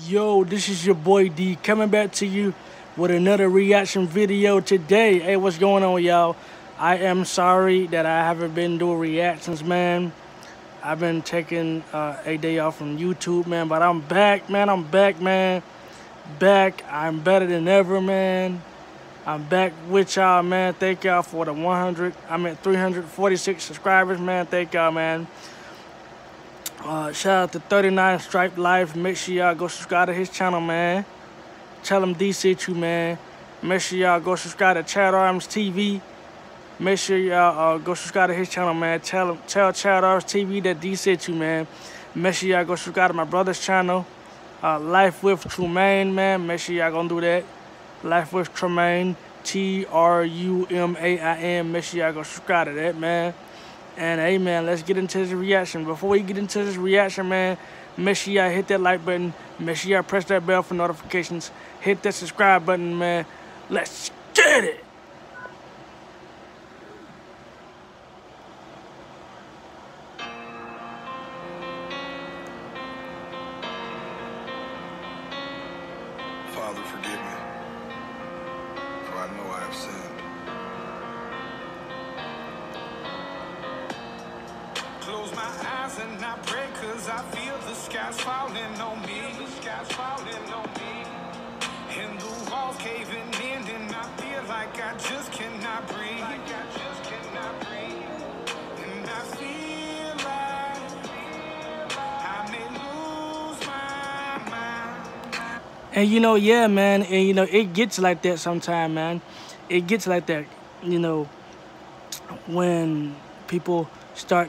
Yo, this is your boy D coming back to you with another reaction video today. Hey, what's going on, y'all? I am sorry that I haven't been doing reactions, man. I've been taking uh, a day off from YouTube, man, but I'm back, man. I'm back, man. Back. I'm better than ever, man. I'm back with y'all, man. Thank y'all for the 100, I mean 346 subscribers, man. Thank y'all, man. Uh, shout out to 39 Stripe Life. Make sure y'all go subscribe to his channel, man. Tell him D sent you, man. Make sure y'all go subscribe to Chad Arms TV. Make sure y'all uh, go subscribe to his channel, man. Tell him, tell Chad Arms TV that D sent you, man. Make sure y'all go subscribe to my brother's channel, uh, Life with Trumaine, man. Make sure y'all gonna do that. Life with Trumaine, T R U M A I N. Make sure y'all go subscribe to that, man. And hey, man, let's get into this reaction. Before we get into this reaction, man, make sure y'all hit that like button. Make sure y'all press that bell for notifications. Hit that subscribe button, man. Let's get it. Father, forgive me, for I know I have sinned. Close my eyes and I pray cause I feel the skies falling on me. The skies falling on me. And the walls caving in and I feel like I just cannot breathe. Like I just cannot breathe. And I feel like I may lose my mind. And you know, yeah, man, and you know, it gets like that sometime, man. It gets like that, you know, when people start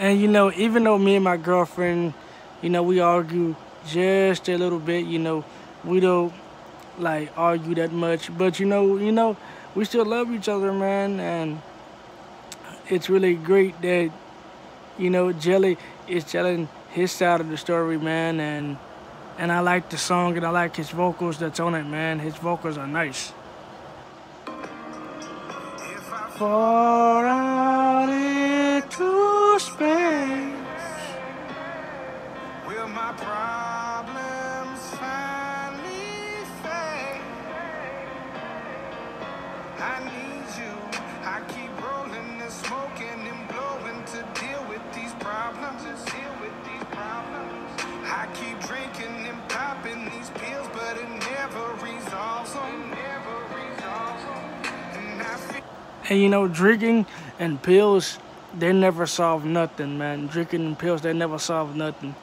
And you know, even though me and my girlfriend, you know, we argue just a little bit, you know, we don't like argue that much, but you know, you know, we still love each other, man, and it's really great that you know Jelly is telling his side of the story, man, and and I like the song and I like his vocals that's on it, man. His vocals are nice. Far out into and you know, drinking and pills, they never solve nothing, man. Drinking and pills, they never solve nothing.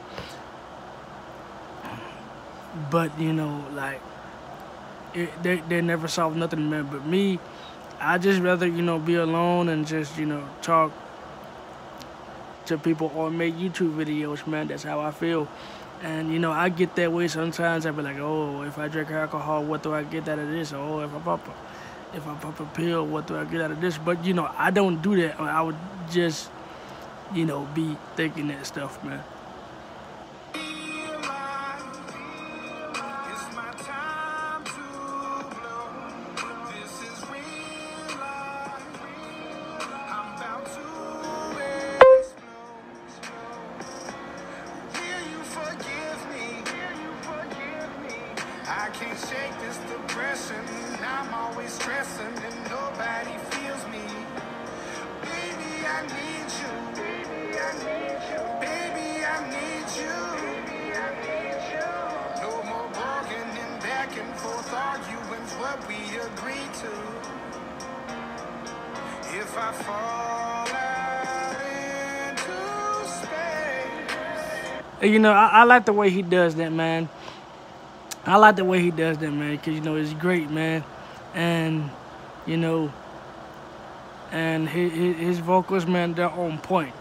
But you know, like, it, they they never solve nothing, man. But me, I just rather you know be alone and just you know talk to people or make YouTube videos, man. That's how I feel. And you know, I get that way sometimes. I be like, oh, if I drink alcohol, what do I get out of this? Oh, if I pop a, if I pop a pill, what do I get out of this? But you know, I don't do that. I would just, you know, be thinking that stuff, man. I can't shake this depression. I'm always stressing and nobody feels me. Baby, I need you. Baby, I need you. Baby, I need you. Baby, I need you. No more bargaining and back and forth arguing's what we agreed to. If I fall out into space. You know, I, I like the way he does that, man. I like the way he does that, man, because, you know, it's great, man. And, you know, and his, his vocals, man, they're on point.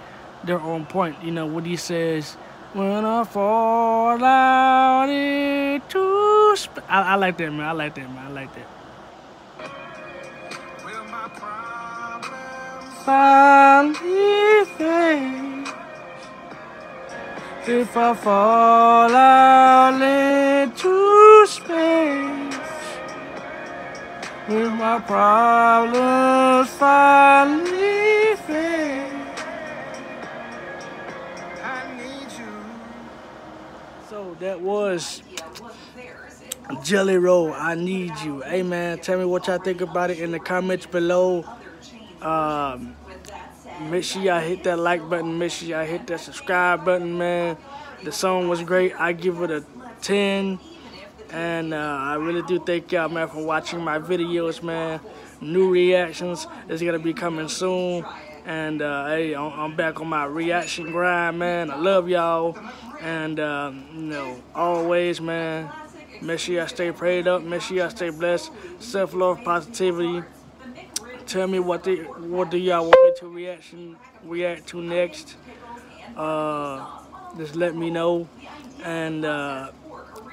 They're on point. You know what he says. When I fall out into sp-" I, I like that, man. I like that, man. I like that. Will my problems finally if I fall out with my problems finally fade. I need you. So that was Jelly Roll. I need you. Hey man, tell me what y'all think about it in the comments below. Um, make sure y'all hit that like button. Make sure y'all hit that subscribe button, man. The song was great. I give it a 10. And uh, I really do thank y'all, man, for watching my videos, man. New reactions is going to be coming soon. And, uh, hey, I'm, back on my reaction grind, man. I love y'all. And, uh, you know, always, man, make sure y'all stay prayed up. Make sure y'all stay blessed. Self-love, positivity. Tell me what the what do y'all want me to reaction react to next. Uh, just let me know. And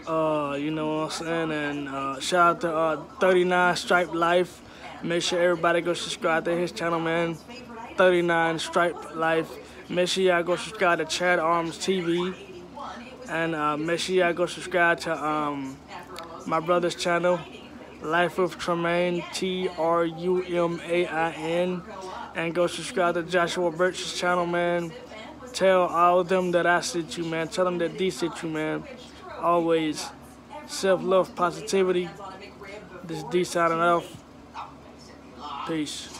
uh, you know what I'm saying? And uh, shout out to uh, 39 Stripe Life. Make sure everybody go subscribe to his channel, man. 39 Stripe Life. Make sure y'all go subscribe to Chad Arms TV. And uh, make sure y'all go subscribe to um, my brother's channel, Life of Trumaine, T R U M A I N. And go subscribe to Joshua Birch's channel, man. Tell all of them that I sent you, man. Tell them that they sent you, man. Always self love, positivity. This is D signing off. Peace.